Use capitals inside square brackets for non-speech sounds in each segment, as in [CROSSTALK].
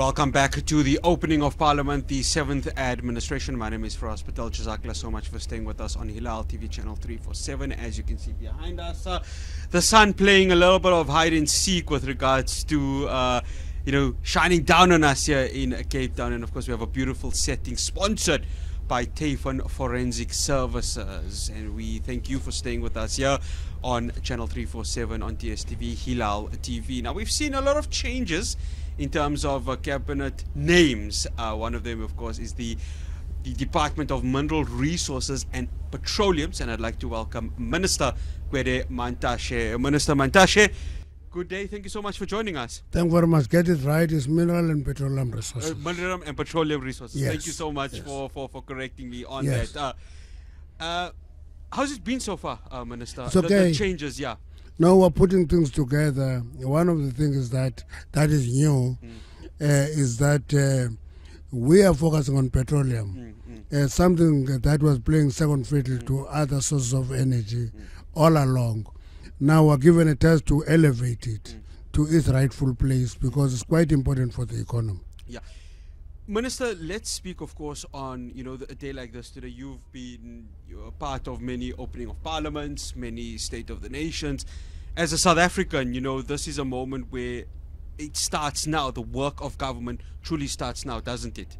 Welcome back to the opening of Parliament, the seventh administration. My name is Firas Patel. Jazakla so much for staying with us on Hilaal TV channel 347. As you can see behind us, uh, the sun playing a little bit of hide and seek with regards to, uh, you know, shining down on us here in Cape Town. And of course, we have a beautiful setting sponsored by Tafon Forensic Services. And we thank you for staying with us here on channel 347 on DSTV, Hilaal TV. Now, we've seen a lot of changes in terms of uh, cabinet names. Uh, one of them, of course, is the the Department of Mineral Resources and Petroleums, and I'd like to welcome Minister Gwede Mantashe. Minister Mantashe, good day. Thank you so much for joining us. Thank you very much. Get it right. It's mineral and petroleum Uh, resources. mineral and petroleum resources. Yes, Thank you so much yes. for, for, for correcting me on Yes. that. Uh, uh, how's it been so far, uh, Minister? It's The- the, changes, yeah. now we're putting things together. One of the things that that is new uh, is that uh, we are focusing on petroleum, uh, something that was playing second fiddle to other sources of energy all along. Now we're given a task to elevate it to its rightful place because it's quite important for the economy. Yeah. Minister, let's speak, of course, on you know the, a day like this today. You've been you're a part of many opening of parliaments, many State of the Nations. As a South African, you know this is a moment where it starts now. The work of government truly starts now, doesn't it?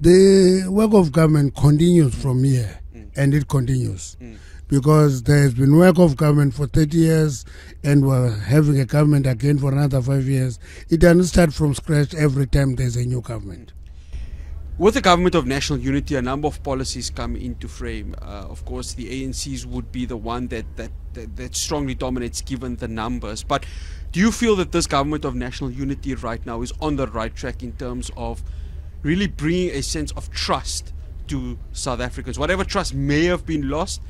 The work of government continues from here, mm. and it continues mm. Because there has been work of government for 30 years, and we're having a government again for another five years. It doesn't start from scratch every time there's a new government. With the government of national unity, a number of policies come into frame. Uh, of course, the ANCs would be the one that, that, that, that strongly dominates given the numbers. But do you feel that this government of national unity right now is on the right track in terms of really bringing a sense of trust to South Africans? Whatever trust may have been lost,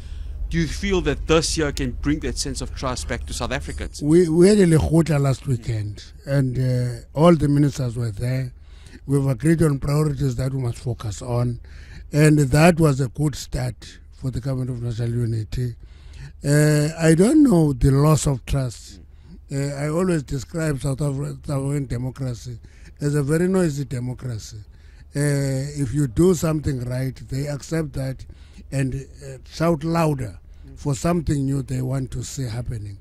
do you feel that this year can bring that sense of trust back to South Africans? We, we had a Lekgotla last weekend, and uh, all the ministers were there. We've agreed on priorities that we must focus on, and that was a good start for the government of national unity. Uh, I don't know the loss of trust. Uh, I always describe South African democracy as a very noisy democracy. Uh, if you do something right, they accept that and uh, shout louder for something new they want to see happening.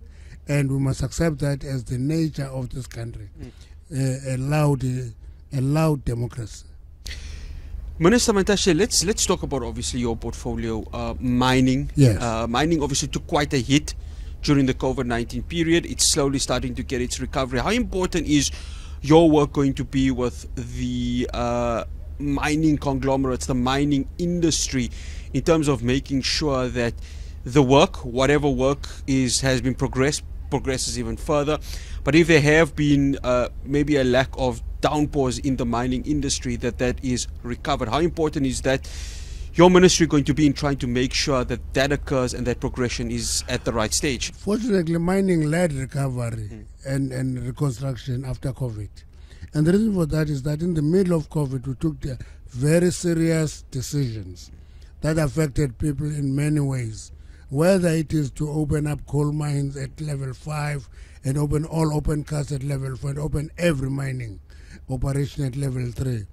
And we must accept that as the nature of this country, uh, a loud, a loud democracy. Minister Mantashe, let's let's talk about obviously your portfolio, uh, mining. Yes. Uh, mining obviously took quite a hit during the COVID nineteen period. It's slowly starting to get its recovery. How important is your work going to be with the uh, mining conglomerates, the mining industry, in terms of making sure that the work, whatever work is, has been progressed, progresses even further. But if there have been uh, maybe a lack of downpours in the mining industry, that that is recovered. How important is that? Your ministry going to be in trying to make sure that that occurs and that progression is at the right stage. Fortunately, mining led recovery and, and reconstruction after COVID. And the reason for that is that in the middle of COVID, we took the very serious decisions that affected people in many ways. Whether it is to open up coal mines at level 5 and open all open cuts at level 4 and open every mining operation at level 3.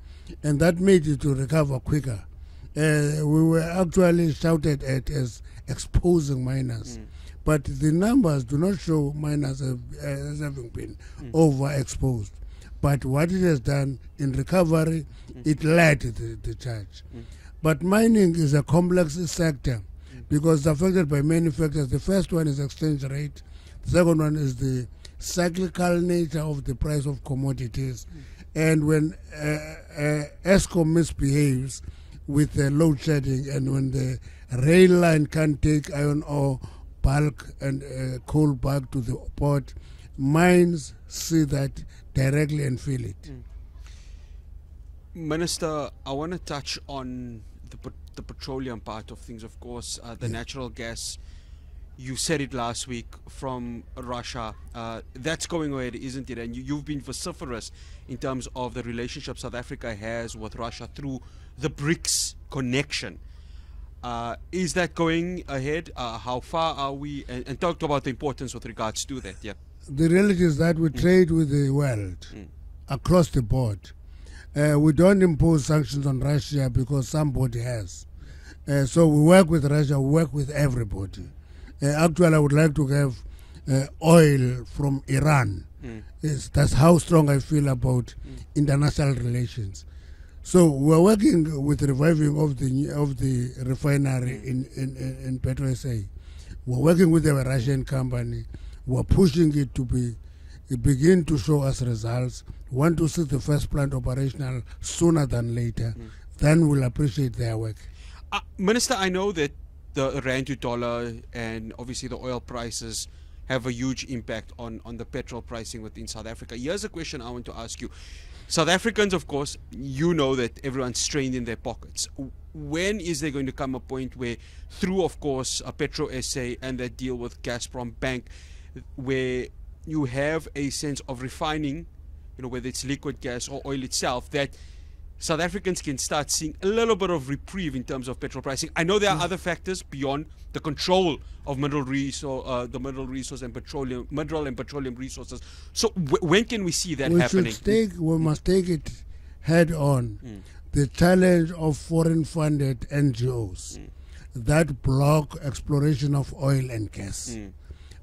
And that made it to recover quicker. Uh, we were actually shouted at as exposing miners. Mm. But the numbers do not show miners have, uh, as having been mm. overexposed. But what it has done in recovery, it led the, the charge. But mining is a complex sector because it's affected by many factors. The first one is exchange rate. The second one is the cyclical nature of the price of commodities. And when uh, uh, misbehaves with the load shedding and when the rail line can't take iron ore bulk and uh, coal back to the port, mines see that directly and feel it. Minister, I want to touch on the the petroleum part of things. Of course, uh, the natural gas. You said it last week from Russia. Uh, that's going ahead, isn't it? And you, you've been vociferous in terms of the relationship South Africa has with Russia through the BRICS connection. Uh, is that going ahead? Uh, how far are we? And, and talk about the importance with regards to that. Yeah. The reality is that we trade with the world across the board. Uh, we don't impose sanctions on Russia because somebody has. Uh, so we work with Russia, we work with everybody. Uh, actually, I would like to have uh, oil from Iran. Mm. Yes, that's how strong I feel about international relations. So we're working with reviving of the of the refinery in in in, in Petro SA. We're working with a Russian company. We're pushing it to be it begin to show us results. Want to see the first plant operational sooner than later. Then we'll appreciate their work. Uh, Minister, I know that the rand to dollar and obviously the oil prices have a huge impact on, on the petrol pricing within South Africa. Here's a question I want to ask you. South Africans, of course, you know that everyone's strained in their pockets. When is there going to come a point where, through, of course, a Petro SA and that deal with Gazprom Bank, where you have a sense of refining, you know, whether it's liquid gas or oil itself, that South Africans can start seeing a little bit of reprieve in terms of petrol pricing. I know there are other factors beyond the control of mineral resource, uh, the mineral resource and petroleum, mineral and petroleum resources. So w- when can we see that we happening? should take we must take it head on the challenge of foreign funded NGOs that block exploration of oil and gas Mm.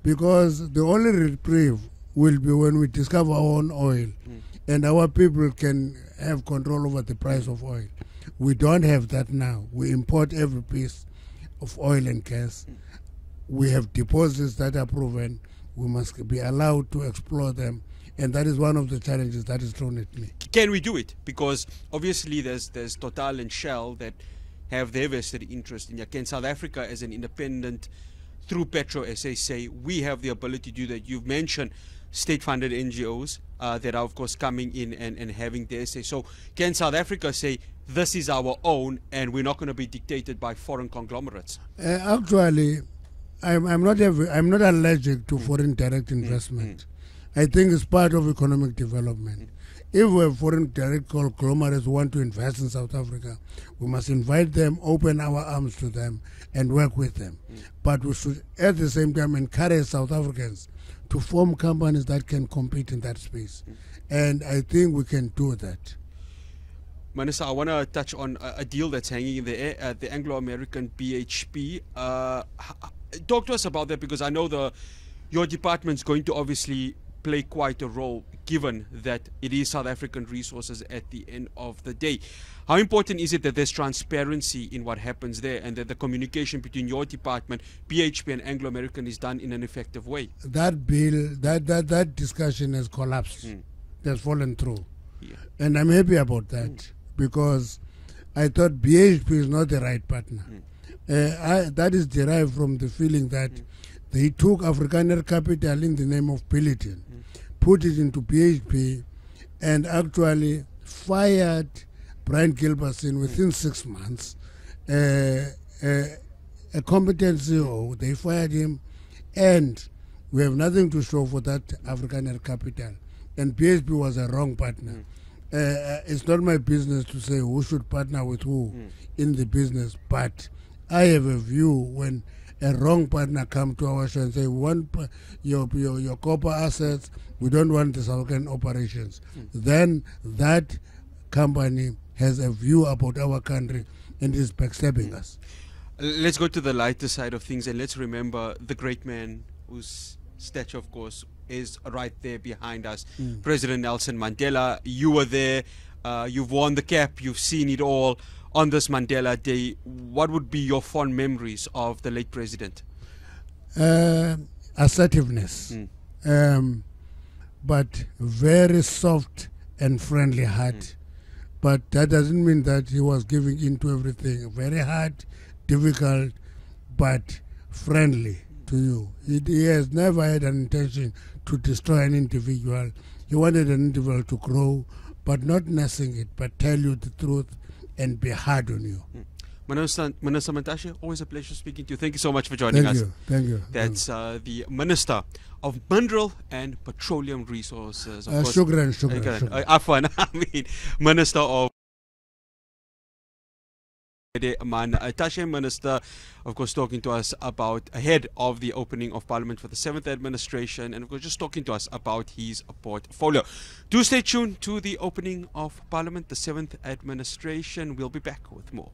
Because the only reprieve will be when we discover our own oil hmm. and our people can have control over the price of oil we don't have that now we import every piece of oil and gas hmm. we have deposits that are proven. We must be allowed to explore them, and that is one of the challenges that is thrown at me. Can we do it? Because obviously there's there's Total and Shell that have their vested interest in it. Can South Africa, as an independent, through Petro SA, say we have the ability to do that? You've mentioned state-funded NGOs uh, that are, of course, coming in and, and having their say. So can South Africa say this is our own, and we're not going to be dictated by foreign conglomerates? Uh, actually, I'm, I'm not ev- I'm not allergic to foreign direct investment. I think it's part of economic development. If we foreign direct conglomerates want to invest in South Africa, we must invite them, open our arms to them, and work with them. But we should, at the same time, encourage South Africans to form companies that can compete in that space. And I think we can do that. Manisa, I want to touch on a, deal that's hanging in the air at the Anglo-American BHP. Uh, talk to us about that because I know the your department's going to obviously play quite a role given that it is South African resources at the end of the day. How important is it that there's transparency in what happens there and that the communication between your department, BHP and Anglo-American is done in an effective way? That bill, that, that, that discussion has collapsed, Mm. has fallen through. Yeah. And I'm happy about that because I thought BHP is not the right partner. Uh, I, that is derived from the feeling that they took Afrikaner capital in the name of Billiton, put it into BHP, and actually fired Brian Gilbertson within six months. Uh, uh, a competent CEO, they fired him, and we have nothing to show for that Afrikaner capital. And BHP was a wrong partner. Uh, uh, it's not my business to say who should partner with who in the business, but I have a view when a wrong partner come to our show and say we want your, your your copper assets, we don't want the South African operations. Hmm. Then that company has a view about our country and is backstabbing hmm. us. Let's go to the lighter side of things and let's remember the great man whose statue, of course, is right there behind us. Hmm. President Nelson Mandela. You were there. Uh, you've worn the cap. You've seen it all on this Mandela Day. What would be your fond memories of the late president? uh, assertiveness, um, but very soft and friendly heart. But that doesn't mean that he was giving in to everything. Very hard, difficult, but friendly to you. He, he has never had an intention to destroy an individual. He wanted an individual to grow, but not nursing it, but tell you the truth and be hard on you. Minister, Minister Mantashe, always a pleasure speaking to you. Thank you so much for joining Thank us. you. Thank you. That's uh, the Minister of Mineral and Petroleum Resources. Of Uh, course. shukran, shukran, Okay, shukran. uh, Afwan, [LAUGHS] I mean, Minister of Mantashe Minister, of course, talking to us about ahead of the opening of Parliament for the seventh administration, and of course, just talking to us about his portfolio. Do stay tuned to the opening of Parliament, the seventh administration. We'll be back with more.